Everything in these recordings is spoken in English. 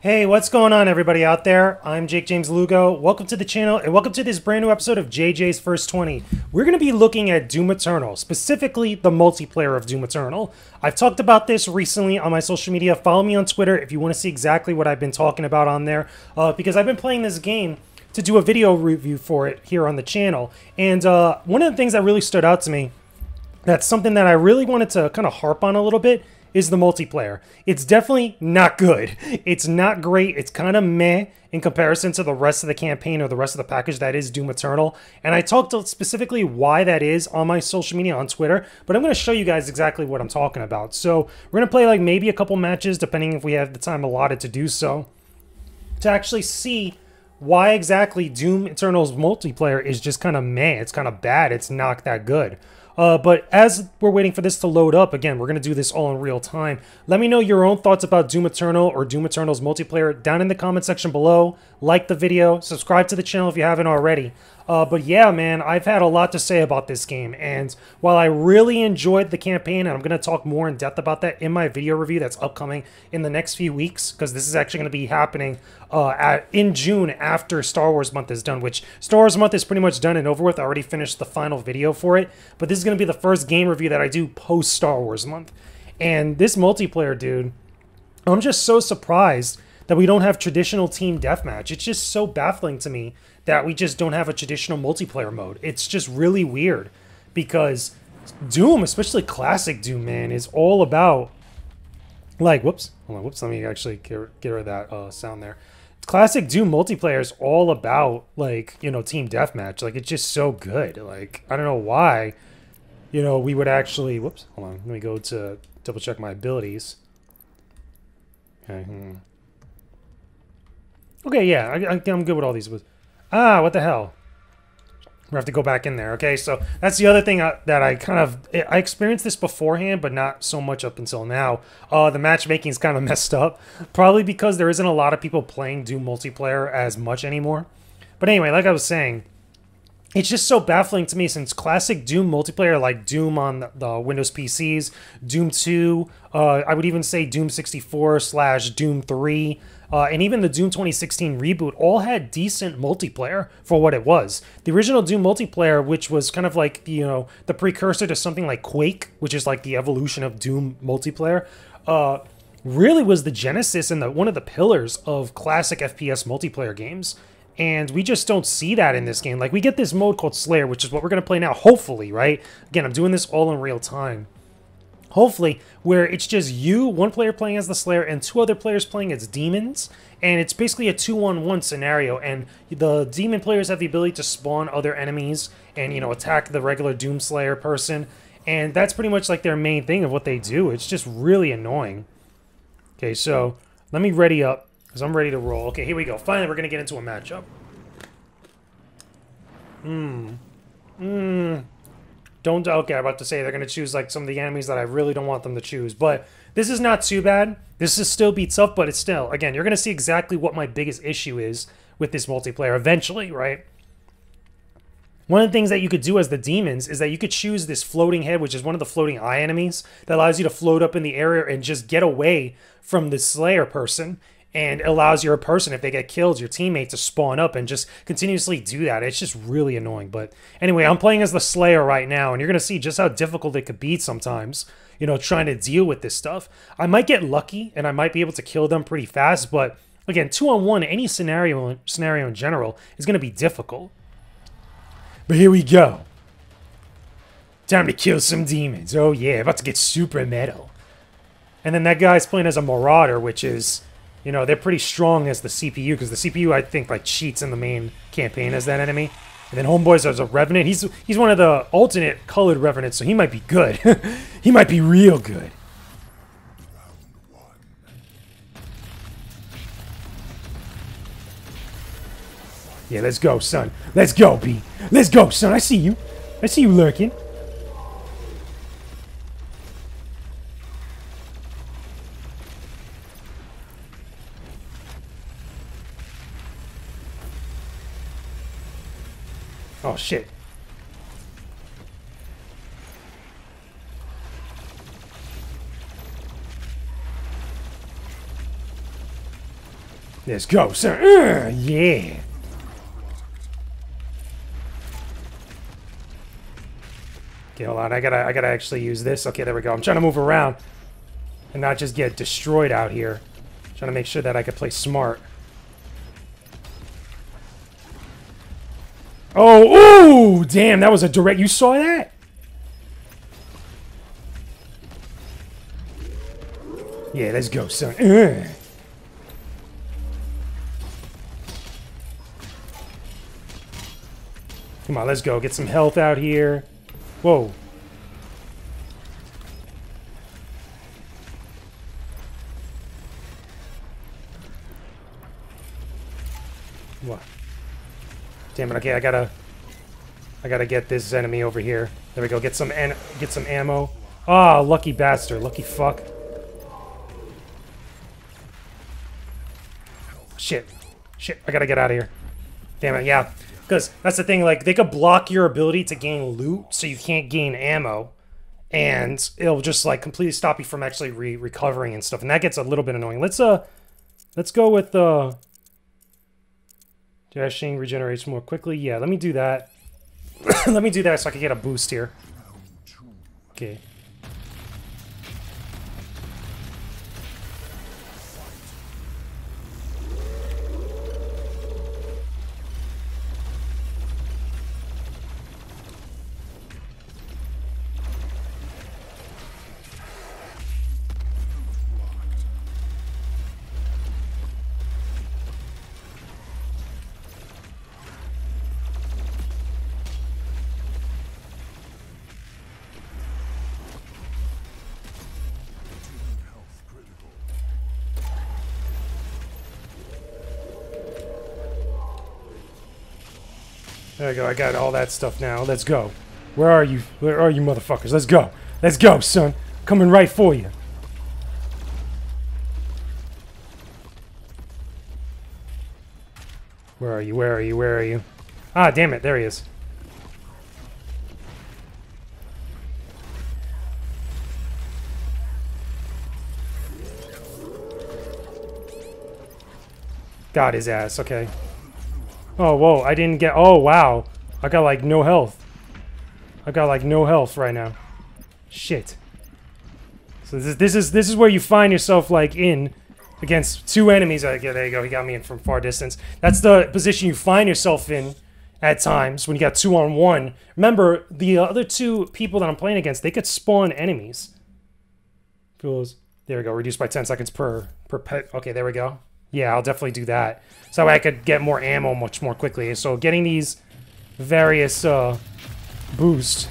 Hey, what's going on, everybody out there? I'm Jake James Lugo. Welcome to the channel, and welcome to this brand new episode of JJ's First 20. We're going to be looking at Doom Eternal, specifically the multiplayer of Doom Eternal. I've talked about this recently on my social media. Follow me on Twitter if you want to see exactly what I've been talking about on there, uh, because I've been playing this game to do a video review for it here on the channel. And uh, one of the things that really stood out to me, that's something that I really wanted to kind of harp on a little bit, is the multiplayer. It's definitely not good. It's not great. It's kind of meh in comparison to the rest of the campaign or the rest of the package that is Doom Eternal. And I talked specifically why that is on my social media on Twitter, but I'm going to show you guys exactly what I'm talking about. So we're going to play like maybe a couple matches, depending if we have the time allotted to do so, to actually see why exactly Doom Eternal's multiplayer is just kind of meh. It's kind of bad. It's not that good. Uh, but as we're waiting for this to load up, again, we're going to do this all in real time. Let me know your own thoughts about Doom Eternal or Doom Eternal's multiplayer down in the comment section below. Like the video, subscribe to the channel if you haven't already. Uh, but yeah, man, I've had a lot to say about this game, and while I really enjoyed the campaign, and I'm going to talk more in depth about that in my video review that's upcoming in the next few weeks, because this is actually going to be happening uh, at, in June after Star Wars Month is done, which Star Wars Month is pretty much done and over with. I already finished the final video for it, but this is going to be the first game review that I do post Star Wars Month. And this multiplayer, dude, I'm just so surprised that we don't have traditional team deathmatch. It's just so baffling to me that we just don't have a traditional multiplayer mode. It's just really weird because Doom, especially classic Doom, man, is all about like whoops, hold on, whoops. Let me actually get, get rid of that uh, sound there. Classic Doom multiplayer is all about like you know team deathmatch. Like it's just so good. Like I don't know why, you know, we would actually whoops. Hold on, let me go to double check my abilities. Okay. Hmm. Okay, yeah, I, am good with all these. Ah, what the hell? We have to go back in there. Okay, so that's the other thing I, that I kind of I experienced this beforehand, but not so much up until now. Uh, the matchmaking is kind of messed up, probably because there isn't a lot of people playing Doom multiplayer as much anymore. But anyway, like I was saying, it's just so baffling to me since classic Doom multiplayer, like Doom on the Windows PCs, Doom 2, uh, I would even say Doom 64 slash Doom 3 uh, and even the Doom 2016 reboot all had decent multiplayer for what it was. The original Doom multiplayer, which was kind of like you know the precursor to something like Quake, which is like the evolution of Doom multiplayer, uh, really was the genesis and the one of the pillars of classic FPS multiplayer games. And we just don't see that in this game. Like we get this mode called Slayer, which is what we're gonna play now. Hopefully, right? Again, I'm doing this all in real time hopefully, where it's just you, one player playing as the Slayer, and two other players playing as demons. And it's basically a two-on-one scenario, and the demon players have the ability to spawn other enemies and, you know, attack the regular Doom Slayer person. And that's pretty much like their main thing of what they do. It's just really annoying. Okay, so let me ready up, because I'm ready to roll. Okay, here we go. Finally, we're going to get into a matchup. Hmm. Hmm don't okay i'm about to say they're going to choose like some of the enemies that i really don't want them to choose but this is not too bad. This is still beats up but it's still again you're to see exactly what my biggest issue is with this multiplayer eventually right? One of the things that you could do as the demons is that you could choose this floating head, which is one of the floating eye enemies that allows you to float up in the area and just get away from the Slayer person and allows your person, if they get killed, your teammate to spawn up and just continuously do that. It's just really annoying. But anyway, I'm playing as the Slayer right now, and you're going to see just how difficult it could be sometimes, you know, trying to deal with this stuff. I might get lucky, and I might be able to kill them pretty fast, but again, two on one, any scenario, scenario in general is going to be difficult. But here we go. Time to kill some demons. Oh yeah, about to get super metal. And then that guy's playing as a Marauder, which is you know, they're pretty strong as the CPU, because the CPU, I think, like, cheats in the main campaign as that enemy. And then Homeboys as a Revenant. He's he's one of the alternate colored Revenants, so he might be good. he might be real good. Yeah, let's go, son. Let's go, B. Let's go, son. I see you. I see you lurking. Oh, shit. Let's go, sir. Uh, yeah. Okay, hold on. I gotta, I gotta actually use this. Okay, there we go. I'm trying to move around and not just get destroyed out here. Trying to make sure that I could play smart. Oh, damn, that was a direct. You saw that? Yeah, let's go, son. Ugh. Come on, let's go. Get some health out here. Whoa. What? Damn it, okay, I gotta... I gotta get this enemy over here. There we go, get some an get some ammo. Ah, oh, lucky bastard, lucky fuck. Shit. Shit, I gotta get out of here. Damn it, yeah. Because that's the thing, like, they could block your ability to gain loot, so you can't gain ammo. And it'll just, like, completely stop you from actually re recovering and stuff. And that gets a little bit annoying. Let's, uh, let's go with, uh... Dashing regenerates more quickly. Yeah, let me do that. let me do that so I can get a boost here. Okay. There we go. I got all that stuff now. Let's go. Where are you? Where are you motherfuckers? Let's go. Let's go, son. Coming right for you. Where are you? Where are you? Where are you? Ah, damn it. There he is. Got his ass. Okay. Oh, whoa, I didn't get... Oh, wow. I got, like, no health. I got, like, no health right now. Shit. So this, this is this is where you find yourself, like, in against two enemies. Uh, yeah, there you go. He got me in from far distance. That's the position you find yourself in at times when you got two on one. Remember, the other two people that I'm playing against, they could spawn enemies. Feels... There we go. Reduced by 10 seconds per per pet. Okay, there we go. Yeah, I'll definitely do that. So I could get more ammo much more quickly. So getting these various uh, boosts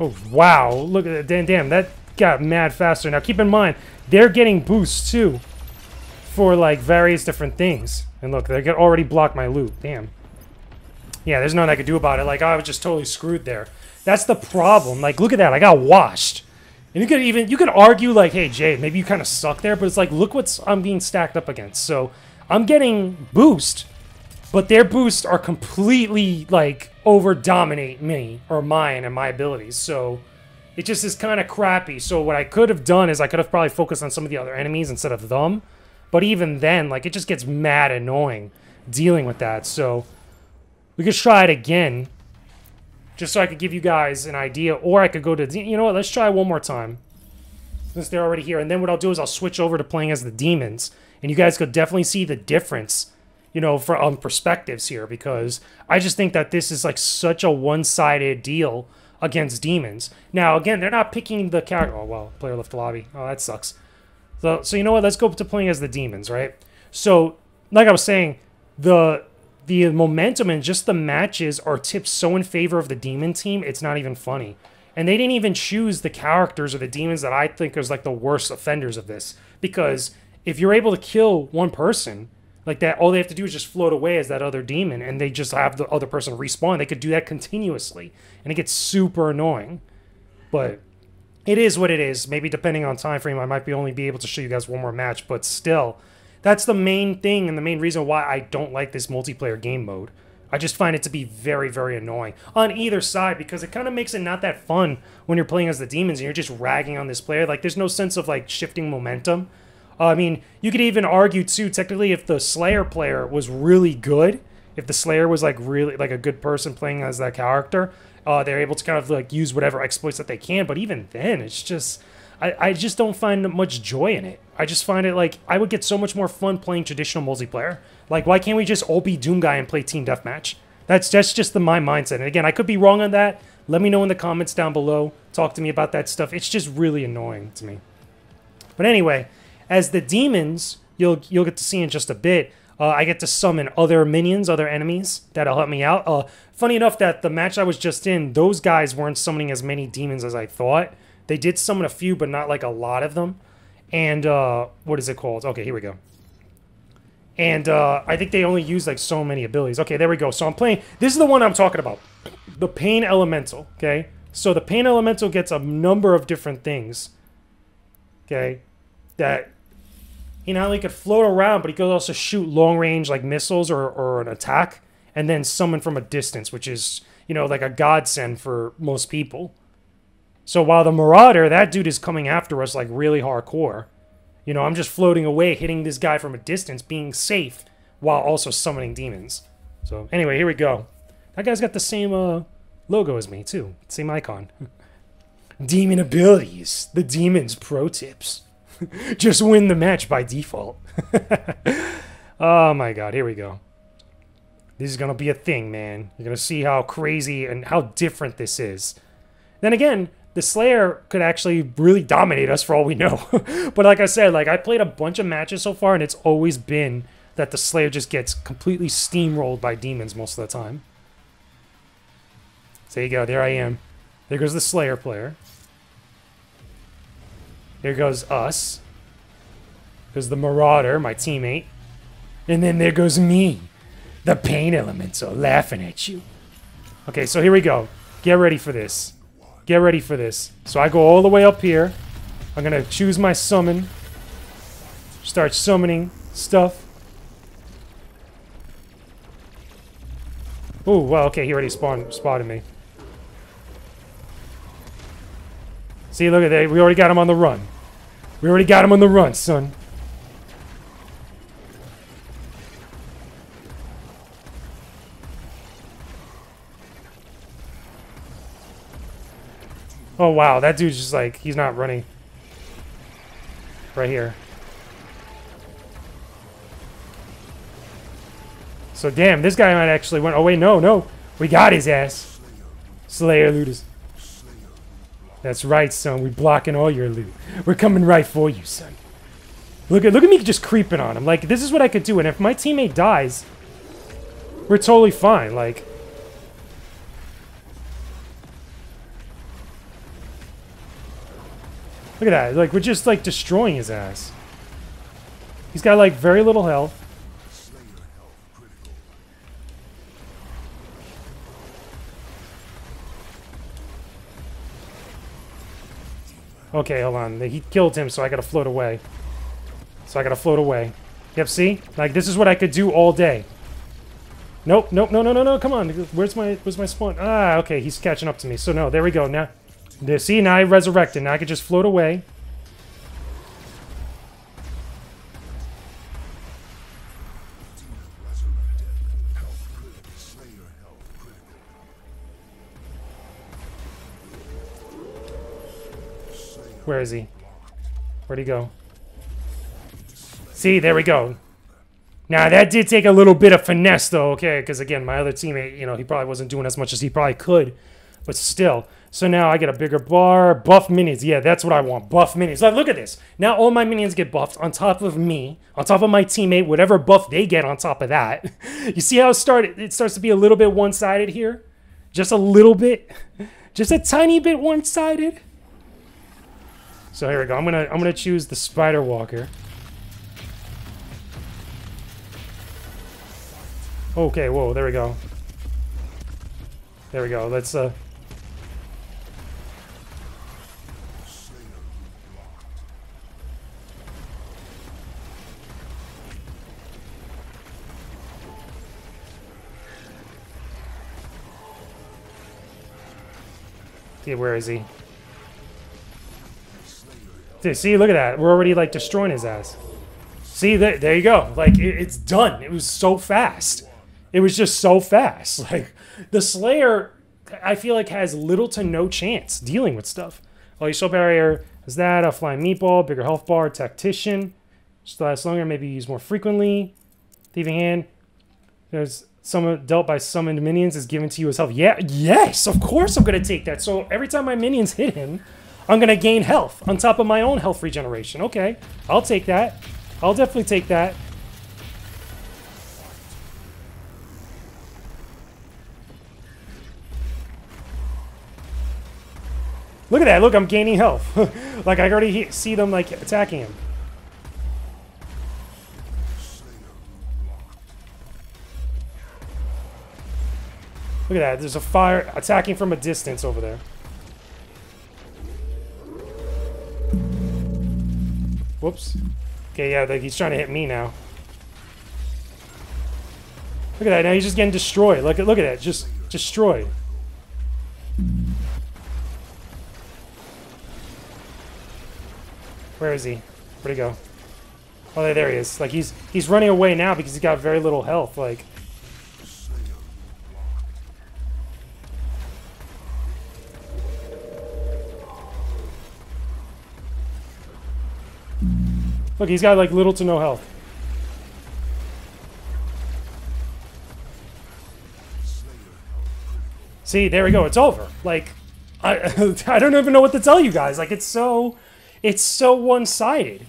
Oh, wow. Look at that. Damn, damn, that got mad faster. Now, keep in mind, they're getting boosts, too, for, like, various different things. And look, they get already blocked my loot. Damn. Yeah, there's nothing I could do about it. Like, I was just totally screwed there. That's the problem. Like, look at that. I got washed. And you could even, you could argue, like, hey, Jay, maybe you kind of suck there. But it's like, look what's I'm being stacked up against. So, I'm getting boost but their boosts are completely like over dominate me or mine and my abilities. So it just is kind of crappy. So what I could have done is I could have probably focused on some of the other enemies instead of them. But even then, like it just gets mad annoying dealing with that. So we could try it again just so I could give you guys an idea. Or I could go to, you know what, let's try one more time. Since they're already here. And then what I'll do is I'll switch over to playing as the demons. And you guys could definitely see the difference you know, for on perspectives here because I just think that this is like such a one-sided deal against demons. Now, again, they're not picking the character. Oh well, player left the lobby. Oh, that sucks. So, so you know what? Let's go to playing as the demons, right? So, like I was saying, the the momentum and just the matches are tipped so in favor of the demon team. It's not even funny. And they didn't even choose the characters or the demons that I think is like the worst offenders of this. Because if you're able to kill one person, Like that, all they have to do is just float away as that other demon, and they just have the other person respawn. They could do that continuously, and it gets super annoying. But it is what it is. Maybe depending on time frame, I might be only be able to show you guys one more match, but still, that's the main thing and the main reason why I don't like this multiplayer game mode. I just find it to be very, very annoying on either side because it kind of makes it not that fun when you're playing as the demons and you're just ragging on this player. Like, there's no sense of like shifting momentum. Uh, I mean, you could even argue too, technically, if the Slayer player was really good, if the Slayer was like really like a good person playing as that character, uh, they're able to kind of like use whatever exploits that they can. But even then, it's just I, I just don't find much joy in it. I just find it like I would get so much more fun playing traditional multiplayer. Like, why can't we just all be Doom Guy and play Team Deathmatch? That's that's just the my mindset. And again, I could be wrong on that. Let me know in the comments down below. Talk to me about that stuff. It's just really annoying to me. But anyway, as the demons, you'll you'll get to see in just a bit. Uh, I get to summon other minions, other enemies that'll help me out. Uh, funny enough, that the match I was just in, those guys weren't summoning as many demons as I thought. They did summon a few, but not like a lot of them. And uh, what is it called? Okay, here we go. And uh, I think they only use like so many abilities. Okay, there we go. So I'm playing. This is the one I'm talking about. The Pain Elemental. Okay. So the Pain Elemental gets a number of different things. Okay. That he not only could float around, but he could also shoot long range like missiles or, or an attack, and then summon from a distance, which is you know like a godsend for most people. So while the Marauder, that dude is coming after us like really hardcore. You know, I'm just floating away, hitting this guy from a distance, being safe, while also summoning demons. So anyway, here we go. That guy's got the same uh, logo as me, too. Same icon. Demon abilities. The demon's pro tips. just win the match by default. oh my god, here we go. This is gonna be a thing, man. You're gonna see how crazy and how different this is. Then again, the Slayer could actually really dominate us for all we know. but like I said, like I played a bunch of matches so far, and it's always been that the Slayer just gets completely steamrolled by demons most of the time. So there you go, there I am. There goes the Slayer player. There goes us. There's the Marauder, my teammate. And then there goes me, the Pain Elemental, laughing at you. Okay, so here we go. Get ready for this. Get ready for this. So I go all the way up here. I'm going to choose my summon. Start summoning stuff. Oh, well, okay, he already spawned, spotted me. See, look at that. We already got him on the run. We already got him on the run, son. Oh, wow. That dude's just like, he's not running. Right here. So, damn, this guy might actually went. Oh, wait, no, no. We got his ass. Slayer looters. That's right, son. We blocking all your loot. We're coming right for you, son. Look at look at me just creeping on him. Like, this is what I could do. And if my teammate dies, we're totally fine. Like, Look at that. Like, we're just, like, destroying his ass. He's got, like, very little health. Okay, hold on. He killed him, so I gotta float away. So I gotta float away. Yep, see? Like, this is what I could do all day. Nope, nope, no, no, no, no, come on. Where's my, where's my spawn? Ah, okay, he's catching up to me. So, no, there we go. Now, see, now I resurrected. Now I could just float away. Where is he? Where'd he go? See, there we go. Now, that did take a little bit of finesse, though, okay? Because, again, my other teammate, you know, he probably wasn't doing as much as he probably could. But still. So now I get a bigger bar. Buff minions. Yeah, that's what I want. Buff minions. Like, look at this. Now all my minions get buffed on top of me, on top of my teammate, whatever buff they get on top of that. you see how it started? It starts to be a little bit one-sided here? Just a little bit? Just a tiny bit one-sided? So here we go. I'm gonna I'm gonna choose the Spider Walker. Okay, whoa, there we go. There we go. Let's, uh... Yeah, where is he? See, look at that. We're already, like, destroying his ass. See, there, there you go. Like, it, it's done. It was so fast. It was just so fast. Like, the Slayer, I feel like, has little to no chance dealing with stuff. Oh, you show barrier is that, a flying meatball, bigger health bar, tactician. Just lasts longer, maybe use more frequently. Thieving hand. There's some dealt by summoned minions is given to you as health. Yeah, yes, of course I'm to take that. So every time my minions hit him, I'm going to gain health on top of my own health regeneration. Okay, I'll take that. I'll definitely take that. Look at that. Look, I'm gaining health. like, I already see them, like, attacking him. Look at that. There's a fire attacking from a distance over there. Whoops. Okay, yeah, like he's trying to hit me now. Look at that. Now he's just getting destroyed. Look at look at that. Just destroyed. Where is he? Where'd he go? Oh, there he is. Like he's he's running away now because he's got very little health. Like. Look, he's got like little to no health. See, there we go. It's over. Like, I, I don't even know what to tell you guys. Like, it's so, it's so one-sided.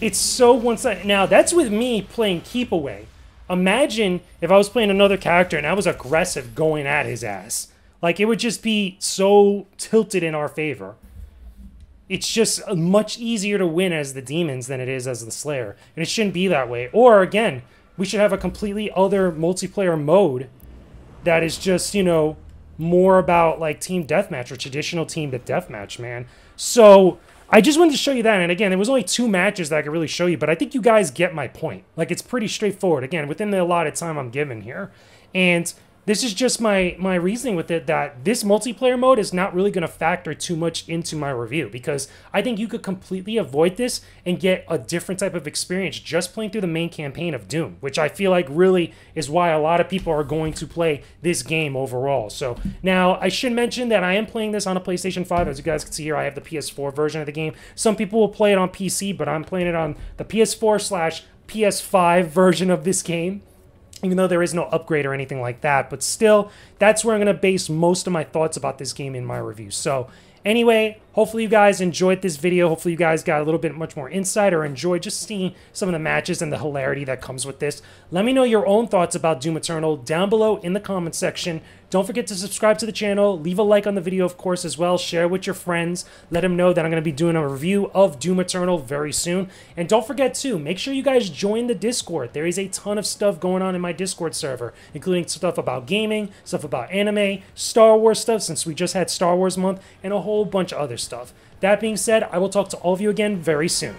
It's so one-sided. Now, that's with me playing keep away. Imagine if I was playing another character and I was aggressive going at his ass. Like, it would just be so tilted in our favor it's just much easier to win as the demons than it is as the slayer. And it shouldn't be that way. Or again we should have a completely other multiplayer mode that is just you know more about like team deathmatch or traditional team deathmatch man. So i just wanted to show you that. And again there was only two matches that i could really show you but i think you guys get my point. Like it's pretty straightforward. Again within the allotted time i'm given here. And this is just my my reasoning with it that this multiplayer mode is not really going to factor too much into my review because I think you could completely avoid this and get a different type of experience just playing through the main campaign of Doom, which I feel like really is why a lot of people are going to play this game overall. So now I should mention that I am playing this on a PlayStation 5. As you guys can see here, I have the PS4 version of the game. Some people will play it on PC, but I'm playing it on the PS4 slash PS5 version of this game even though there is no upgrade or anything like that. But still, that's where I'm going to base most of my thoughts about this game in my review. So Anyway, hopefully you guys enjoyed this video. Hopefully you guys got a little bit much more insight or enjoyed just seeing some of the matches and the hilarity that comes with this. Let me know your own thoughts about Doom Eternal down below in the comments section. Don't forget to subscribe to the channel. Leave a like on the video, of course, as well. Share with your friends. Let them know that I'm going to be doing a review of Doom Eternal very soon. And don't forget, too, make sure you guys join the Discord. There is a ton of stuff going on in my Discord server, including stuff about gaming, stuff about anime, Star Wars stuff, since we just had Star Wars month, and a whole bunch of other stuff. That being said, I will talk to all of you again very soon.